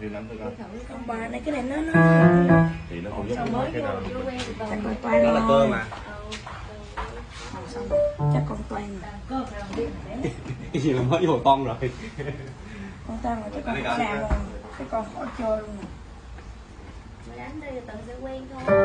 thì nắm tôi coi Còn bà này cái này nó nó thì nó cũng giống mới cái vô nào chắc còn toàn đó là cơ mà chắc còn toàn cái gì mà mới vô con rồi con toàn là chắc còn xàm rồi cái con khó chơi luôn nè Mới đánh đi tự sẽ quen thôi